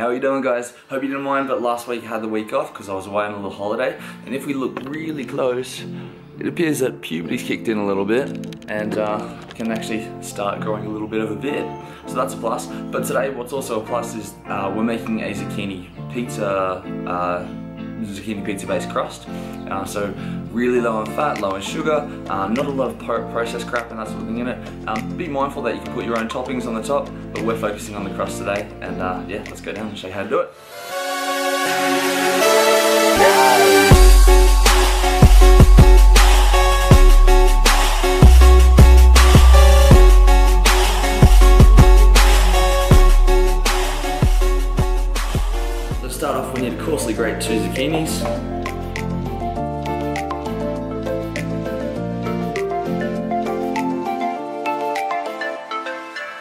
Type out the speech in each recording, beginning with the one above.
How are you doing guys? Hope you didn't mind, but last week I had the week off because I was away on a little holiday. And if we look really close, it appears that puberty's kicked in a little bit and uh, can actually start growing a little bit of a beard. So that's a plus. But today, what's also a plus is uh, we're making a zucchini pizza uh, zucchini pizza based crust. Uh, so really low in fat, low in sugar, uh, not a lot of processed crap and that sort of thing in it. Um, be mindful that you can put your own toppings on the top, but we're focusing on the crust today. And uh, yeah, let's go down and show you how to do it. Start off, we need to coarsely grate two zucchinis.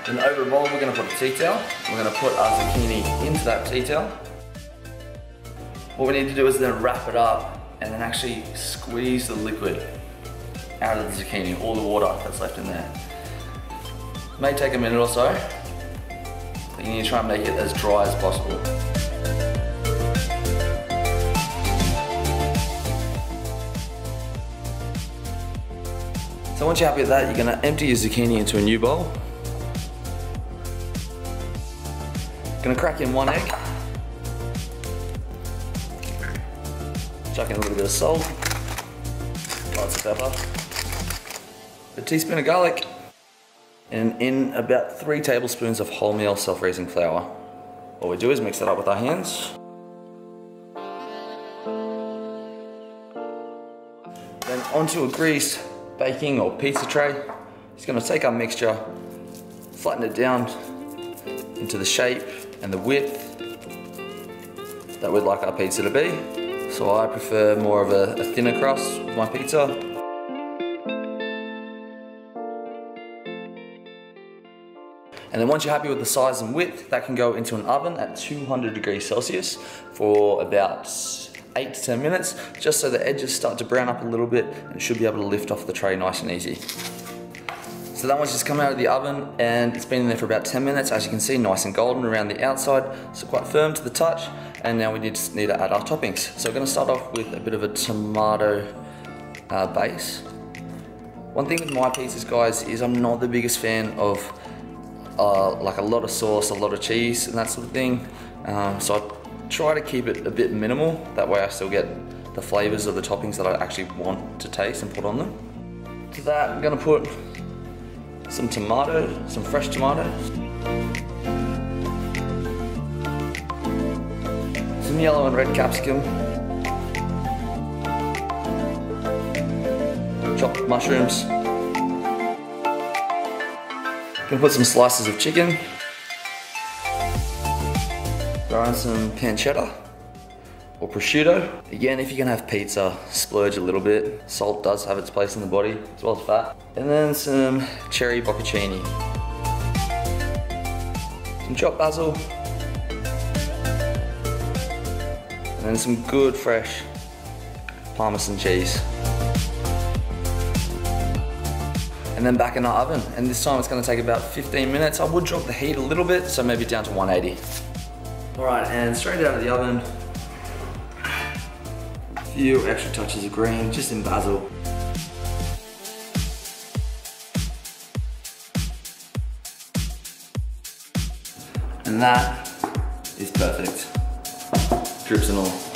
Then over a bowl, we're gonna put a tea towel. We're gonna put our zucchini into that tea towel. What we need to do is then wrap it up and then actually squeeze the liquid out of the zucchini, all the water that's left in there. It May take a minute or so, but you need to try and make it as dry as possible. So once you're happy with that, you're gonna empty your zucchini into a new bowl. Gonna crack in one egg. Chuck in a little bit of salt, lots of pepper, a teaspoon of garlic, and in about three tablespoons of wholemeal self-raising flour. What we do is mix it up with our hands. Then onto a greased baking or pizza tray. Just gonna take our mixture, flatten it down into the shape and the width that we'd like our pizza to be. So I prefer more of a, a thinner crust with my pizza. And then once you're happy with the size and width, that can go into an oven at 200 degrees Celsius for about 8 to 10 minutes, just so the edges start to brown up a little bit and should be able to lift off the tray nice and easy. So that one's just come out of the oven and it's been in there for about 10 minutes. As you can see, nice and golden around the outside, so quite firm to the touch. And now we to, need to add our toppings. So we're gonna start off with a bit of a tomato uh, base. One thing with my pizzas, guys, is I'm not the biggest fan of uh, like a lot of sauce, a lot of cheese, and that sort of thing. Um, so I try to keep it a bit minimal. That way I still get the flavors of the toppings that I actually want to taste and put on them. To that, I'm gonna put some tomatoes, some fresh tomatoes, some yellow and red capsicum, chopped mushrooms, gonna put some slices of chicken, throw in some pancetta, or prosciutto. Again, if you can have pizza, splurge a little bit. Salt does have its place in the body, as well as fat. And then some cherry bocconcini. Some chopped basil. And then some good fresh parmesan cheese. And then back in the oven. And this time it's gonna take about 15 minutes. I would drop the heat a little bit, so maybe down to 180. All right, and straight out of the oven, a few extra touches of green, just in basil. And that is perfect. Drips and all.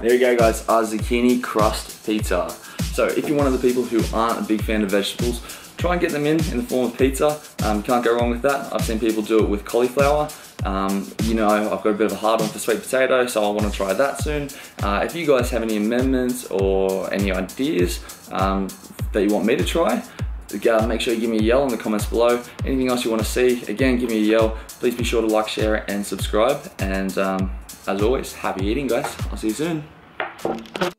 There you go guys, our zucchini crust pizza. So if you're one of the people who aren't a big fan of vegetables, try and get them in in the form of pizza. Um, can't go wrong with that. I've seen people do it with cauliflower. Um, you know, I've got a bit of a hard one for sweet potato, so I want to try that soon. Uh, if you guys have any amendments or any ideas um, that you want me to try, uh, make sure you give me a yell in the comments below. Anything else you want to see, again, give me a yell. Please be sure to like, share, and subscribe. And um, as always, happy eating, guys. I'll see you soon.